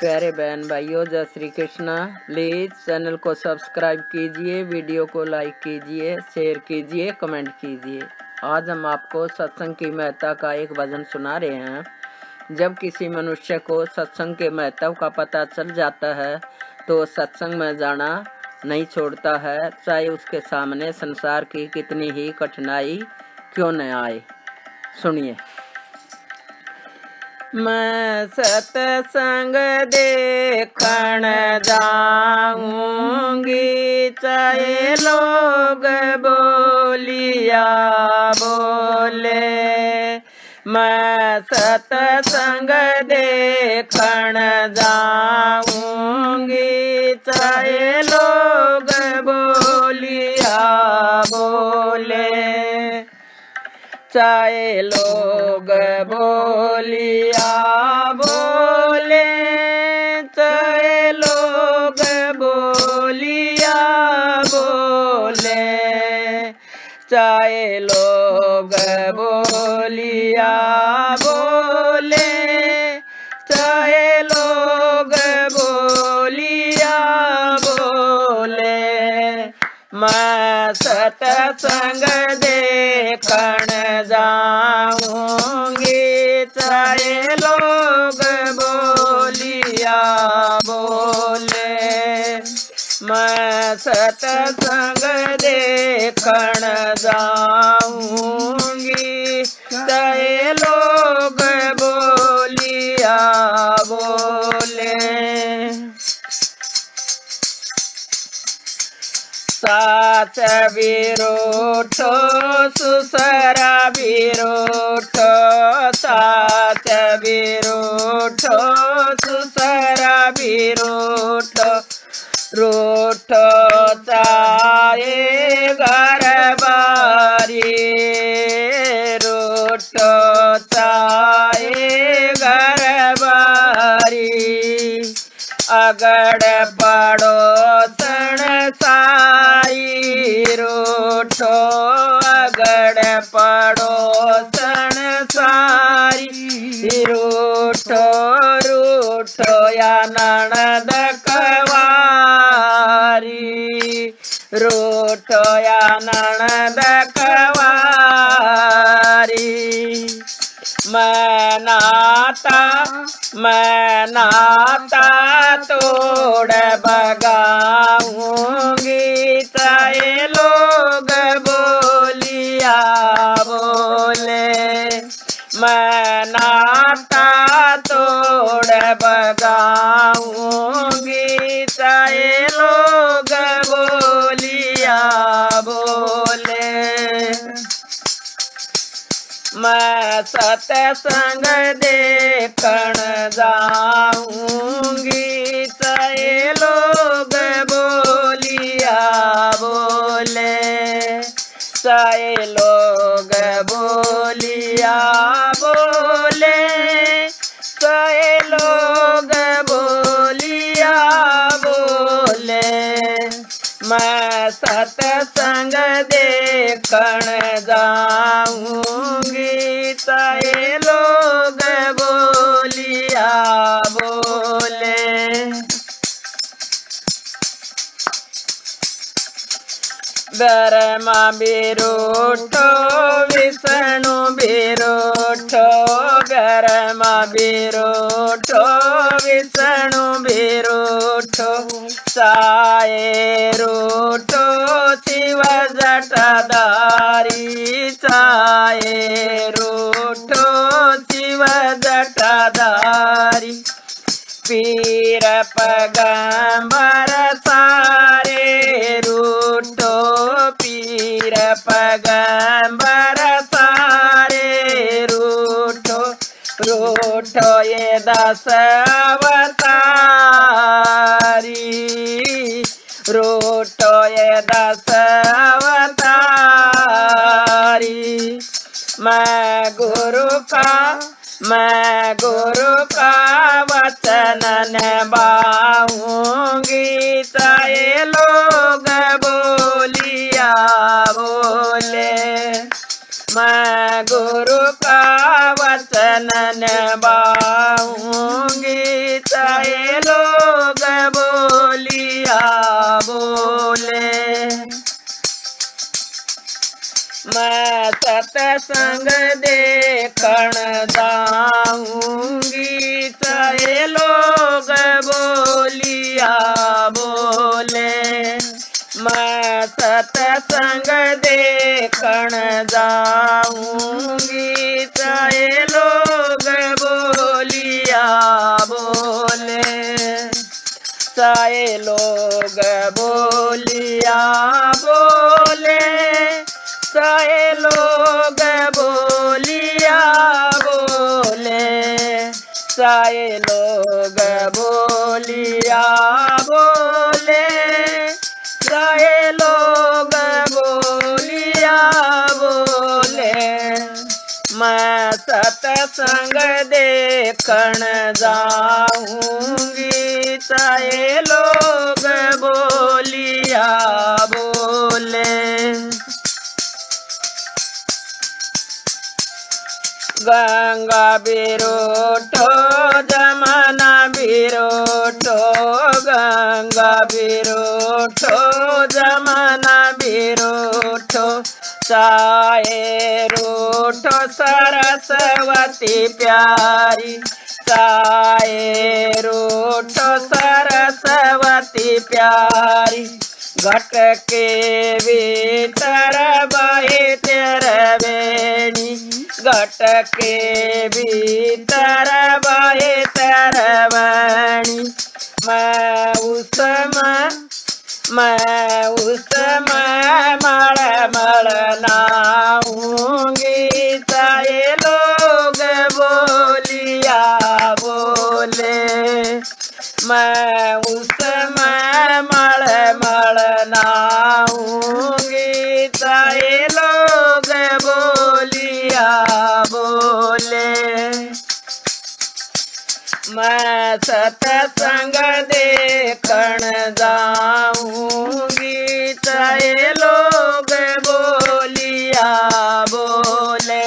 प्यारे बहन भाइयों, जय श्री कृष्णा। प्लीज़ चैनल को सब्सक्राइब कीजिए, वीडियो को लाइक कीजिए, शेयर कीजिए, कमेंट कीजिए। आज हम आपको सत्संग की महत्ता का एक भजन सुना रहे हैं। जब किसी मनुष्य को सत्संग के महत्व का पता चल जाता है तो सत्संग में जाना नहीं छोड़ता है, चाहे उसके सामने संसार की कितनी ही कठिनाई क्यों न आए। सुनिए। मैं सत्संग देखण जाऊँगी। चाहे लोग बोलिया बोले। मैं सत्संग देखण जाऊँगी। चाहे लोग बोलिया बोले। चाहे लोग बोलिया बोले चाहे लोग बोलिया बोले चाहे लोग बोलिया मैं सत्संग देखण जाऊँगी। चाहे लोग बोलिया बोले। मैं सतसंग देखण जाऊँगी विरोठो सुसरा विरोठो साच विरोठो सुसरा विरोठो रोठो चाहे घर बारी, रोठो चाहे घर बारी। अगड़ पड़ो या नणद कवारी मैं नाता मैं नाता तोड़ बगाऊँगी चाहे लोग बोलिया बोले। मैं नाता तोड़ बगाऊँगी चाहे लोग मैं सत्संग देखण जाऊँगी। चाहे लोग बोलिया बोले। चाहे लोग बोलिया बोले। चाहे लोग बोलिया बोले। मैं सत्संग देखण जाऊँगी। ब्रह्मा बिरोठो, विष्णु बिरोठो ब्रह्मा बिरोठो, विष्णु बिरोठो चाहे रोठो, शिव जटाधारी चाहे रोठो, शिव जटाधारी। पीर पगंबर सारे रूठो पीर पगंबर सारे रूठो रूठो ये दस अवतारी। रूठो ये दस अवतारी। मैं गुरु का, मैं गुरु का वचन निभाऊँगी, चाहे लोग गुरु का वचन नबाऊँगी चाहे लोग बोलिया बोले। मैं सतसंग देखण जाऊँगी चाहे लोग बोली सत्संग देखण जाऊँगी। चाहे लोग बोलिया बोले, चाहे लोग बोलिया बोले, चाहे लोग बोलिया बोले, चाहे लोग बोलिया सत्संग देखण जाऊँगी। चाहे लोग बोलिया बोले। गंगा बिरोठो जमाना बिरोठो गंगा बिरोठो जमाना चाहे रूठो सरस्वती प्यारी। चाहे रूठो सरस्वती प्यारी। घट के भीतर बहे तेरे घट के भीतर सत्संग देखण जाऊँगी। चाहे लोग बोलिया बोले,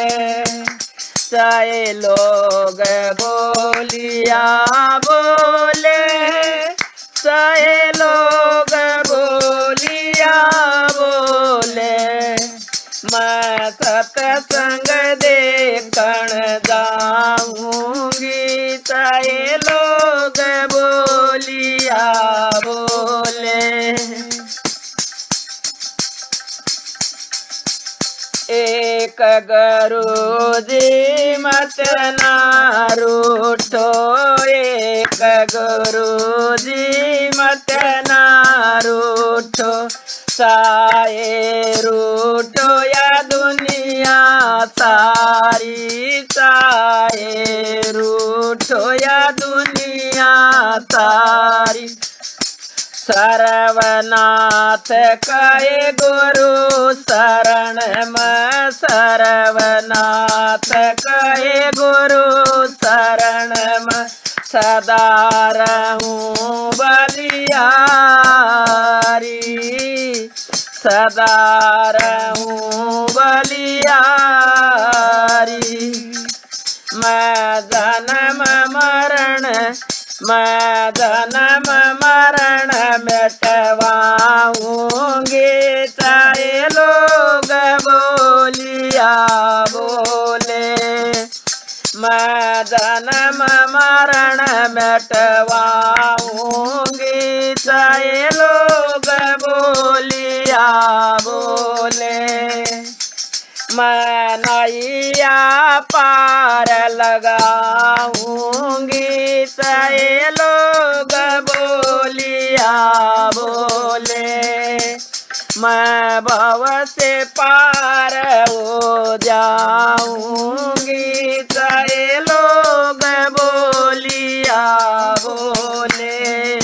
चाहे लोग बोलिया बोले, चाहे लोग बोलिया बोले। मैं सत्संग देखण जाऊँगी। चाहे लोग एक जी मत नारूठो एक गुरु जी मत नारूठो रूठो साए सरवनाथ कहे गुरु शरण में सरवनाथ कहे गुरु शरण में सदा रहूँ बलियारी। सदा रहूँ बलियारी। मैं जन्म मरण, मैं जन्म मरण मिटवाऊँगी चाहे लोग बोलिया बोले। मैं जन्म मरण मिटवाऊँगी, चाहे लोग बोलिया बोले। मैं नैया पार लगाऊँगी, चाहे लोग बोलिया बोले। मैं भव से पार हो जाऊँगी। चाहे लोग बोलिया बोले।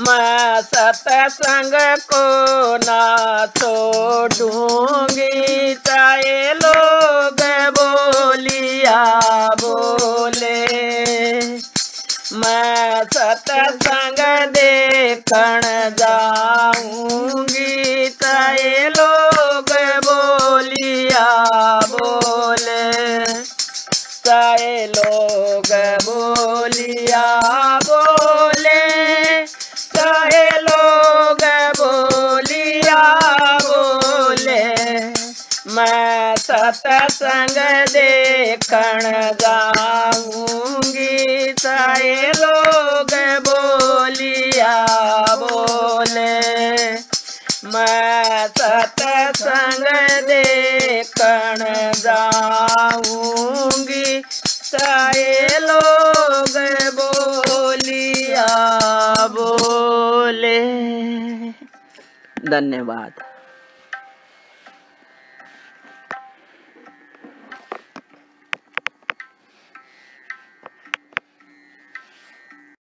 मैं सत्संग को ना छोड़ूँगी। चाहे लोग बोलिया बोले। मैं सत्संग देखण जाऊँगी चाहे लोग बोलिया बोले। चाहे लोग बोलिया बोले। चाहे लोग बोलिया बोले। मैं सतसंग देखण जाऊँगी धन्यवाद।